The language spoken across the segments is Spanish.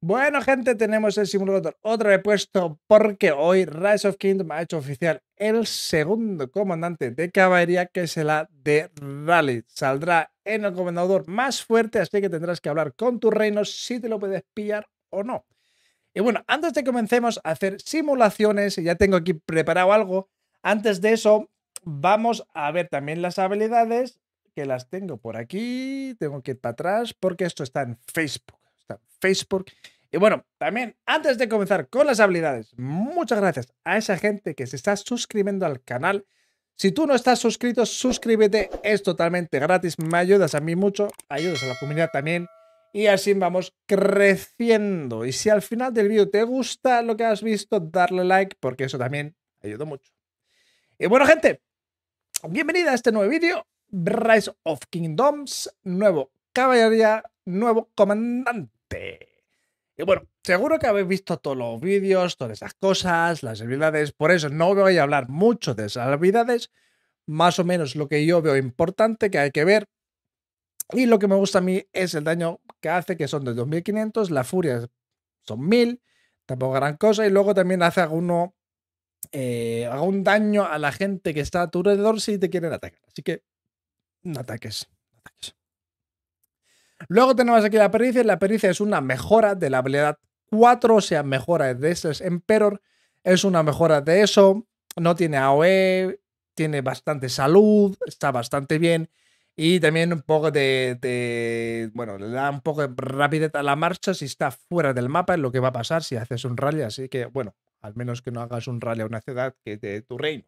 Bueno, gente, tenemos el simulador otra vez puesto porque hoy Rise of Kingdom ha hecho oficial el segundo comandante de caballería que es la de Rally. Saldrá en el comandador más fuerte, así que tendrás que hablar con tu reino si te lo puedes pillar o no. Y bueno, antes de que comencemos a hacer simulaciones, ya tengo aquí preparado algo. Antes de eso, vamos a ver también las habilidades que las tengo por aquí. Tengo que ir para atrás porque esto está en Facebook. Facebook. Y bueno, también antes de comenzar con las habilidades, muchas gracias a esa gente que se está suscribiendo al canal. Si tú no estás suscrito, suscríbete, es totalmente gratis, me ayudas a mí mucho, ayudas a la comunidad también y así vamos creciendo. Y si al final del vídeo te gusta lo que has visto, darle like porque eso también ayuda mucho. Y bueno, gente, bienvenida a este nuevo vídeo, Rise of Kingdoms, nuevo caballería, nuevo comandante. Y bueno, seguro que habéis visto todos los vídeos, todas esas cosas, las habilidades, por eso no voy a hablar mucho de esas habilidades, más o menos lo que yo veo importante que hay que ver. Y lo que me gusta a mí es el daño que hace, que son de 2500, la furia son 1000, tampoco gran cosa, y luego también hace alguno, eh, algún daño a la gente que está a tu alrededor si te quieren atacar. Así que no ataques. Luego tenemos aquí la pericia. La pericia es una mejora de la habilidad 4, o sea, mejora de ese Emperor. Es una mejora de eso. No tiene AOE, tiene bastante salud, está bastante bien. Y también un poco de, Bueno, le da un poco de rapidez a la marcha si está fuera del mapa, es lo que va a pasar si haces un rally. Así que, bueno, al menos que no hagas un rally a una ciudad que de tu reino.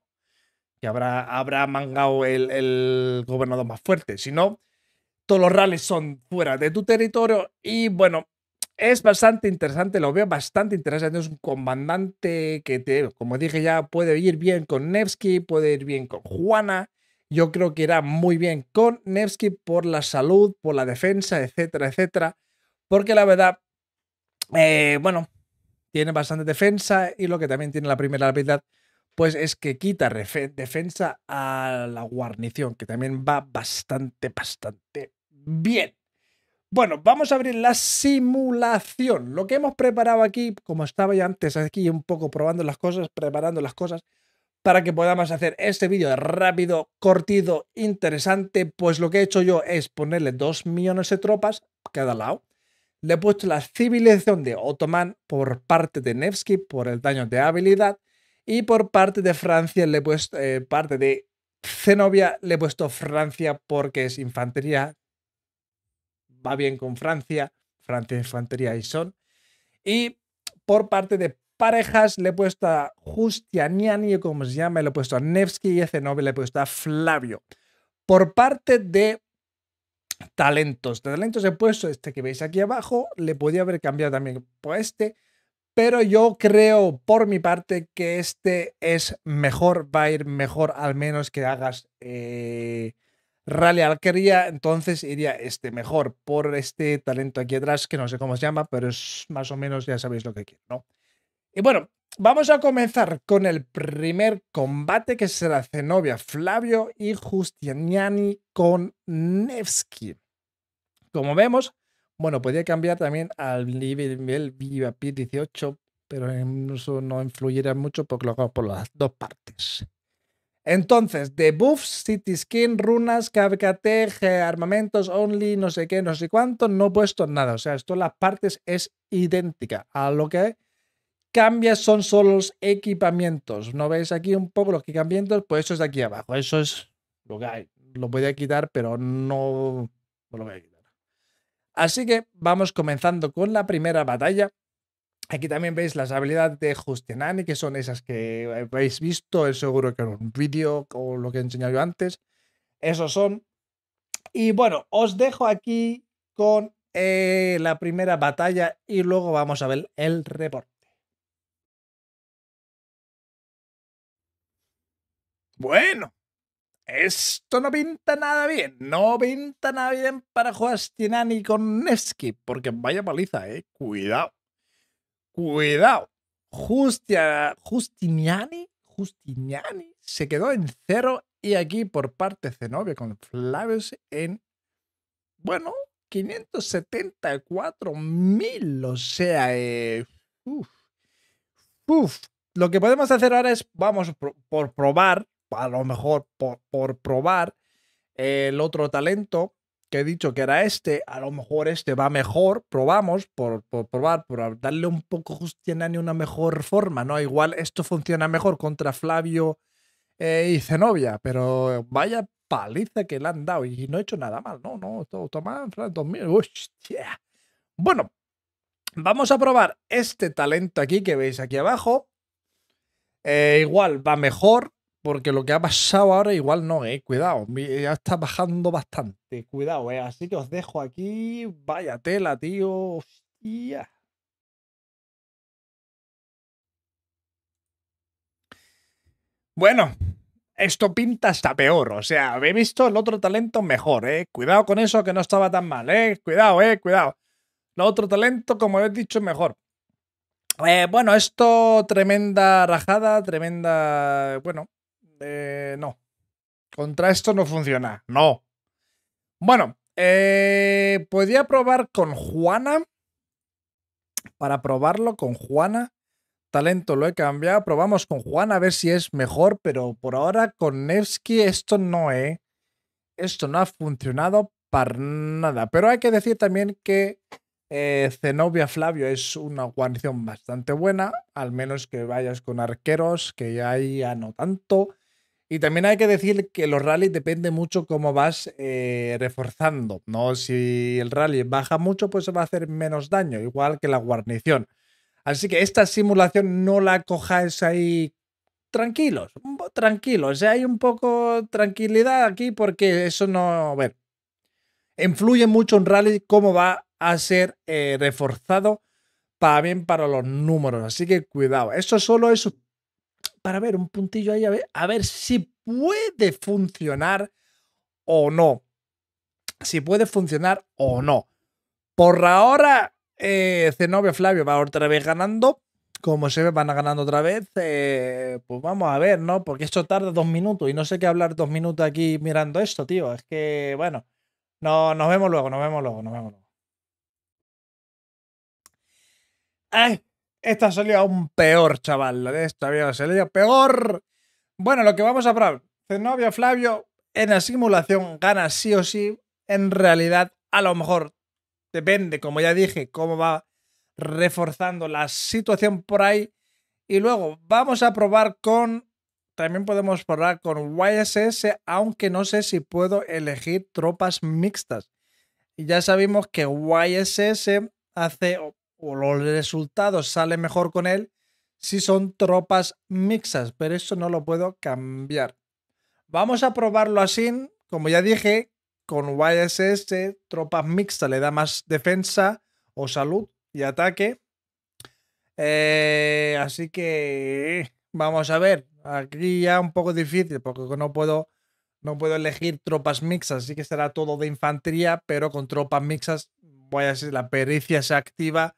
Que habrá, habrá mangado el, el gobernador más fuerte. Si no, todos los rallies son fuera de tu territorio y bueno, es bastante interesante, lo veo bastante interesante. Es un comandante que, te, como dije ya, puede ir bien con Nevsky, puede ir bien con Juana. Yo creo que irá muy bien con Nevsky por la salud, por la defensa, etcétera, etcétera. Porque la verdad, eh, bueno, tiene bastante defensa y lo que también tiene la primera habilidad, pues es que quita defensa a la guarnición, que también va bastante, bastante Bien. Bueno, vamos a abrir la simulación. Lo que hemos preparado aquí, como estaba ya antes aquí un poco probando las cosas, preparando las cosas, para que podamos hacer este vídeo rápido, cortito, interesante, pues lo que he hecho yo es ponerle dos millones de tropas cada lado. Le he puesto la civilización de Ottoman por parte de Nevsky por el daño de habilidad y por parte de Francia le he puesto eh, parte de Zenobia le he puesto Francia porque es infantería va bien con Francia, Francia Infantería y son. Y por parte de parejas le he puesto a Justianiani, como se llama, le he puesto a Nevsky y a Zenobia le he puesto a Flavio. Por parte de talentos, de talentos he puesto este que veis aquí abajo, le podía haber cambiado también por este, pero yo creo por mi parte que este es mejor, va a ir mejor al menos que hagas eh, Rally Alquería, entonces iría este mejor por este talento aquí atrás, que no sé cómo se llama, pero es más o menos, ya sabéis lo que quiero, ¿no? Y bueno, vamos a comenzar con el primer combate, que será Zenobia Flavio y Justianiani con Nevsky. Como vemos, bueno, podría cambiar también al nivel Viva 18, pero eso no influirá mucho porque lo hago por las dos partes. Entonces, debuffs, city skin, runas, KBKT, armamentos, only, no sé qué, no sé cuánto, no he puesto nada. O sea, esto las partes es idéntica. A lo que cambia son solo los equipamientos. ¿No veis aquí un poco los equipamientos? Pues eso es de aquí abajo. Eso es lo que hay. Lo voy a quitar, pero no, no lo voy a quitar. Así que vamos comenzando con la primera batalla. Aquí también veis las habilidades de Justianani, que son esas que habéis visto, seguro que en un vídeo o lo que he enseñado yo antes. Esos son. Y bueno, os dejo aquí con eh, la primera batalla y luego vamos a ver el reporte. Bueno, esto no pinta nada bien. No pinta nada bien para Justianani con Nevsky, porque vaya paliza, eh. Cuidado. Cuidado. Justiniani, Justiniani se quedó en cero y aquí por parte Zenobia con Flavius en, bueno, 574 mil. O sea, eh, uf. Lo que podemos hacer ahora es, vamos por probar, a lo mejor por probar el otro talento que he dicho que era este, a lo mejor este va mejor, probamos por, probar, por darle un poco Justianani una mejor forma, ¿no? Igual esto funciona mejor contra Flavio eh, y Zenobia, pero vaya paliza que le han dado y no he hecho nada mal, no, no, todo toma, 2000, hostia. Bueno, vamos a probar este talento aquí que veis aquí abajo. Eh, igual va mejor, porque lo que ha pasado ahora igual no, eh. Cuidado, ya está bajando bastante. Cuidado, eh. Así que os dejo aquí. Vaya tela, tío. Hostia. Bueno, esto pinta hasta peor. O sea, he visto el otro talento mejor, eh. Cuidado con eso que no estaba tan mal, eh. Cuidado, eh, cuidado. El otro talento, como he dicho, mejor. Eh, bueno, esto tremenda rajada, tremenda. Bueno, eh, no. Contra esto no funciona. No. Bueno, eh, podría probar con Juana. Para probarlo con Juana. Talento lo he cambiado. Probamos con Juana a ver si es mejor. Pero por ahora con Nevsky esto no. Eh. Esto no ha funcionado para nada. Pero hay que decir también que eh, Zenobia Flavio es una guarnición bastante buena. Al menos que vayas con arqueros, que ya ya no tanto. Y también hay que decir que los rallies depende mucho cómo vas eh, reforzando, ¿no? Si el rally baja mucho, pues va a hacer menos daño, igual que la guarnición. Así que esta simulación no la cojáis ahí tranquilos, tranquilos, hay un poco tranquilidad aquí porque eso no, ver, influye mucho en rally cómo va a ser eh, reforzado para bien para los números, así que cuidado, eso solo es para ver un puntillo ahí, a ver, si puede funcionar o no. Si puede funcionar o no. Por ahora, eh, Zenobia Flavio va otra vez ganando. Como se ve, van ganando otra vez. Eh, pues vamos a ver, ¿no? Porque esto tarda dos minutos y no sé qué hablar dos minutos aquí mirando esto, tío. Es que, bueno, no, nos vemos luego, nos vemos luego, nos vemos luego. Ay, esta salió aún peor, chaval. Esta había salido peor. Bueno, lo que vamos a probar. Zenobia Flavio en la simulación gana sí o sí. En realidad, a lo mejor depende, como ya dije, cómo va reforzando la situación por ahí. Y luego vamos a probar con. También podemos probar con YSS, aunque no sé si puedo elegir tropas mixtas. Ya sabemos que YSS hace o los resultados salen mejor con él si son tropas mixtas, pero eso no lo puedo cambiar. Vamos a probarlo así, como ya dije, con YSS, tropas mixtas le da más defensa o salud y ataque. Eh, así que vamos a ver, aquí ya un poco difícil porque no puedo, no puedo elegir tropas mixtas, así que será todo de infantería, pero con tropas mixtas, YSS, la pericia se activa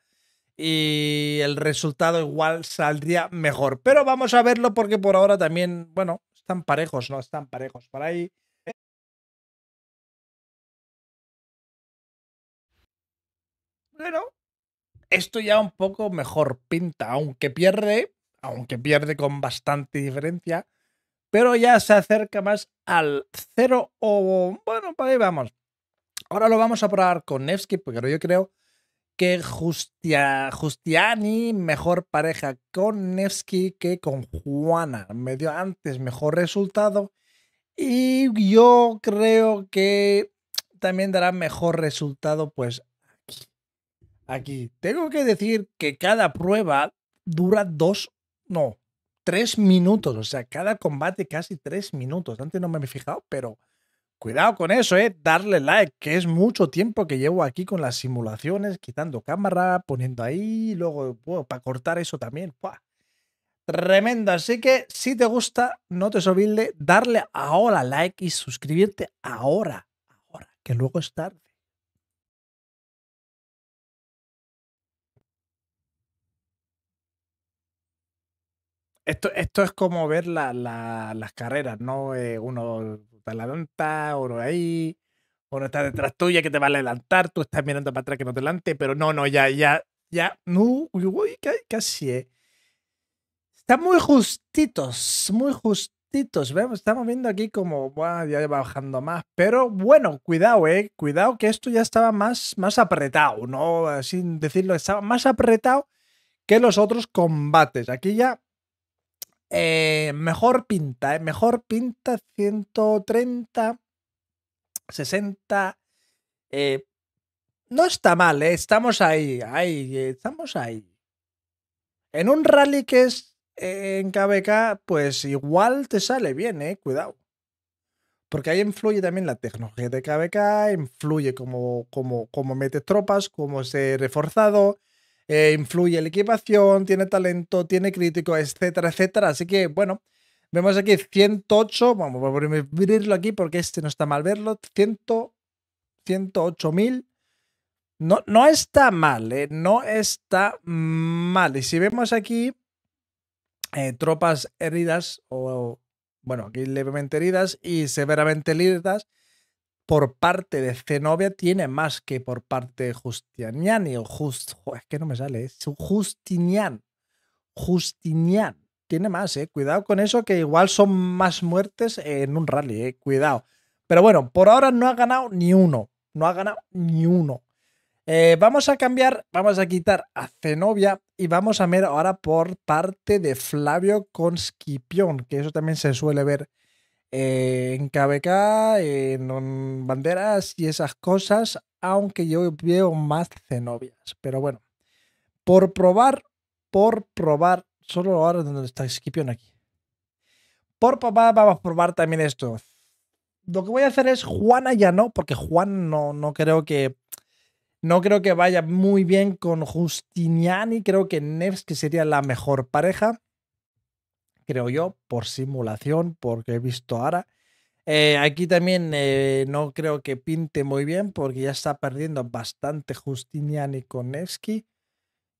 y el resultado igual saldría mejor. Pero vamos a verlo porque por ahora también, bueno, están parejos, ¿no? Están parejos por ahí. Bueno, esto ya un poco mejor pinta, aunque pierde, aunque pierde con bastante diferencia, pero ya se acerca más al cero o, bueno, por ahí vamos. Ahora lo vamos a probar con Nevsky, porque yo creo que Justiani mejor pareja con Nevsky que con Juana. Me dio antes mejor resultado. Y yo creo que también dará mejor resultado, pues aquí. Aquí. Tengo que decir que cada prueba dura dos, no, tres minutos. O sea, cada combate casi tres minutos. Antes no me he fijado, pero Cuidado con eso, ¿eh? Darle like, que es mucho tiempo que llevo aquí con las simulaciones, quitando cámara, poniendo ahí, luego para cortar eso también. Tremendo. Así que si te gusta, no te olvides darle ahora like y suscribirte ahora. Ahora, que luego es tarde. Esto, esto es como ver las carreras, ¿no? Eh, uno Talanta, oro ahí, Uno está detrás tuya que te va a adelantar, tú estás mirando para atrás que no te adelante, pero no, no, ya, ya, ya, no, uy, uy, casi, eh. Están muy justitos, muy justitos. Vemos, estamos viendo aquí como, bueno, ya va bajando más. Pero bueno, cuidado, eh. Cuidado que esto ya estaba más, más apretado, ¿no? Sin decirlo, estaba más apretado que los otros combates. Aquí ya eh, mejor pinta, ¿eh? Mejor pinta 130, 60. Eh, no está mal. Estamos ahí, ahí, estamos ahí. En un rally que es en KBK, pues igual te sale bien, eh, cuidado. Porque ahí influye también la tecnología de KBK, influye cómo, cómo, cómo metes tropas, cómo se reforzado, eh, influye la equipación, tiene talento, tiene crítico, etcétera, etcétera. Así que, bueno, vemos aquí 108, vamos a abrirlo aquí porque este no está mal verlo, 100, 108.000. No, no está mal, ¿eh? no está mal. Y si vemos aquí, eh, tropas heridas, o bueno, aquí levemente heridas y severamente heridas, por parte de Zenobia tiene más que por parte de Justiniani o Just, es que no me sale, es Justinian. Justinian. Tiene más, eh. Cuidado con eso, que igual son más muertes en un rally, eh. Cuidado. Pero bueno, por ahora no ha ganado ni uno. No ha ganado ni uno. Eh, vamos a cambiar, vamos a quitar a Zenobia y vamos a ver ahora por parte de Flavio Conscipión, que eso también se suele ver eh, en KBK, en banderas y esas cosas, aunque yo veo más Zenobias. Pero bueno, por probar, por probar, solo ahora donde está Esquipión aquí. Por probar, vamos a probar también esto. Lo que voy a hacer es Juana ya no, porque Juan no, no creo que no creo que vaya muy bien con Justiniani. Creo que Nevsky sería la mejor pareja. Creo yo, por simulación, porque he visto ahora. Eh, aquí también eh, no creo que pinte muy bien porque ya está perdiendo bastante Justiniani con Nevsky.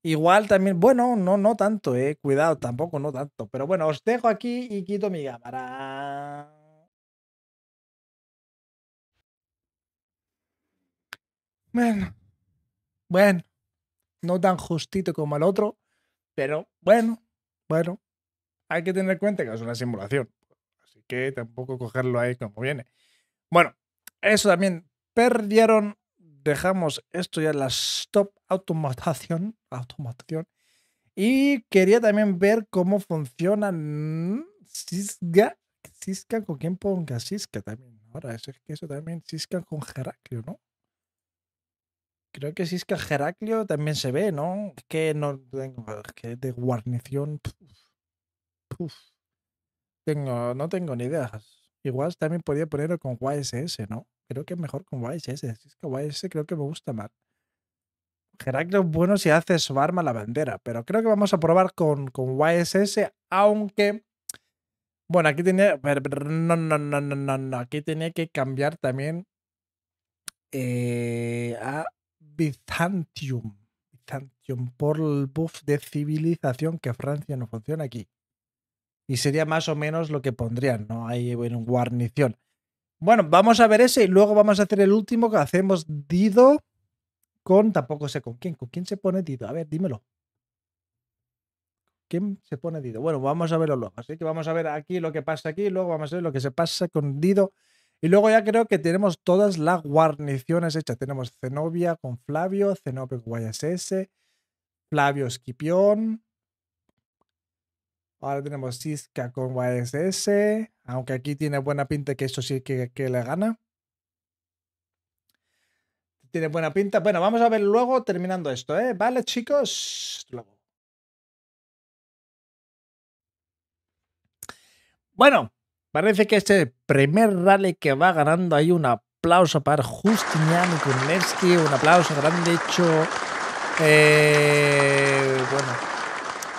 Igual también, bueno, no, no tanto, eh. Cuidado, tampoco, no tanto. Pero bueno, os dejo aquí y quito mi cámara. Bueno. Bueno, no tan justito como el otro, pero bueno, bueno, hay que tener en cuenta que es una simulación. Así que tampoco cogerlo ahí como viene. Bueno, eso también perdieron. Dejamos esto ya en la stop automatización. automatización y quería también ver cómo funciona Siska. Siska, ¿con quién ponga Siska también? Ahora, es que eso también, Siska con Heraclio, ¿no? Creo que Siska Heraclio también se ve, ¿no? Es que no tengo. que de guarnición. Tengo, no tengo ni idea. Igual también podía ponerlo con YSS, ¿no? Creo que es mejor con YSS. Siska YSS creo que me gusta más. Heraclio es bueno si haces su arma la bandera, pero creo que vamos a probar con, con YSS, aunque. Bueno, aquí tenía. No, no, no, no, no, Aquí tenía que cambiar también eh, a Byzantium. Byzantium por el buff de civilización que Francia no funciona aquí. Y sería más o menos lo que pondrían, ¿no? Ahí en guarnición. Bueno, vamos a ver ese y luego vamos a hacer el último que hacemos Dido con, tampoco sé con quién, con quién se pone Dido. A ver, dímelo. ¿Quién se pone Dido? Bueno, vamos a verlo luego. Así que vamos a ver aquí lo que pasa aquí, luego vamos a ver lo que se pasa con Dido y luego ya creo que tenemos todas las guarniciones hechas. Tenemos Zenobia con Flavio, Zenobia con YSS, Flavio Esquipión. Ahora tenemos Siska con YSS, aunque aquí tiene buena pinta que eso sí que, le gana. Tiene buena pinta. Bueno, vamos a ver luego terminando esto, ¿eh? Vale, chicos. Bueno, Parece que este primer rally que va ganando hay un aplauso para Justiniano Kurnevski, un aplauso grande hecho. Eh,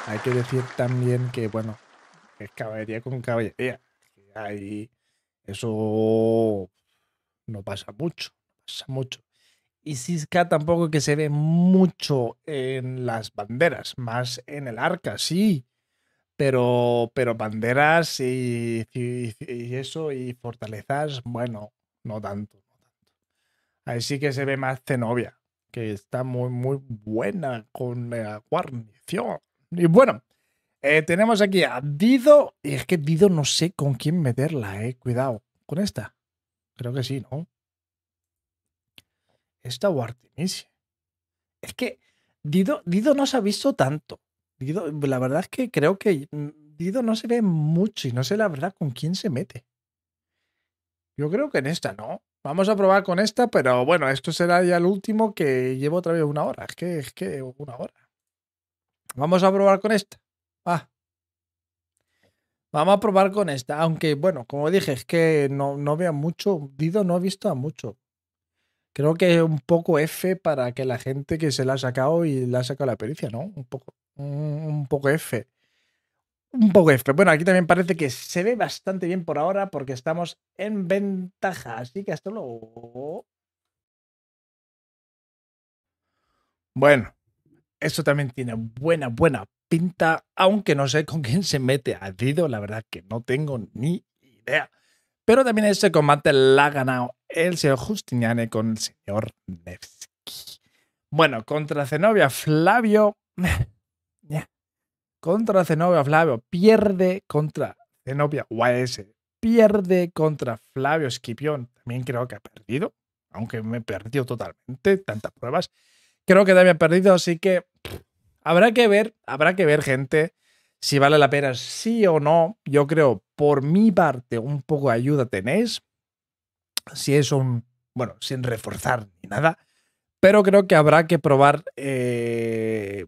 hay que decir también que, bueno, es caballería con caballería. Ahí eso no pasa mucho, pasa mucho. Y Siska tampoco que se ve mucho en las banderas, más en el arca, sí pero, pero banderas y, y, eso y fortalezas, bueno, no tanto, no tanto. Ahí sí que se ve más Zenobia, que está muy, muy buena con la guarnición. Y bueno, eh, tenemos aquí a Dido. Y es que Dido no sé con quién meterla, eh. Cuidado. ¿Con esta? Creo que sí, ¿no? Esta o Artemisia. Es que Dido, Dido no se ha visto tanto. Dido, la verdad es que creo que mm, Dido no se ve mucho y no sé la verdad con quién se mete. Yo creo que en esta, ¿no? Vamos a probar con esta, pero bueno, esto será ya el último que llevo otra vez una hora. Es que, es que una hora. Vamos a probar con esta. Vamos a probar con esta. Aunque, bueno, como dije, es que no, no veo mucho. Dido no ha visto a mucho. Creo que es un poco F para que la gente que se la ha sacado y la ha sacado la pericia, ¿no? Un poco. Un poco F. Un poco F. Bueno, aquí también parece que se ve bastante bien por ahora porque estamos en ventaja. Así que hasta luego. Bueno, esto también tiene buena, buena pinta, aunque no sé con quién se mete a Dido, la verdad que no tengo ni idea. Pero también este combate la ha ganado el señor Justiniane con el señor Nevsky. Bueno, contra Zenobia Flavio. contra Zenobia Flavio pierde contra Zenobia YS. Pierde contra Flavio Esquipión. También creo que ha perdido, aunque me perdió totalmente, tantas pruebas. Creo que también ha perdido, así que habrá que ver, habrá que ver, gente si vale la pena sí o no. Yo creo, por mi parte, un poco de ayuda tenéis. Si es un, bueno, sin reforzar ni nada. Pero creo que habrá que probar eh,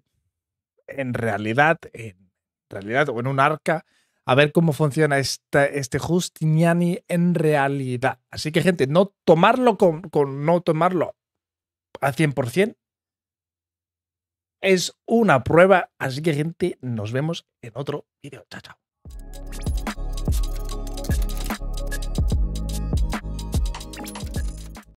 en realidad, en realidad o en un arca, a ver cómo funciona este, este Justiniani en realidad. Así que, gente, no tomarlo con, con no tomarlo al 100%, es una prueba. Así que, gente, nos vemos en otro vídeo. Chao, chao.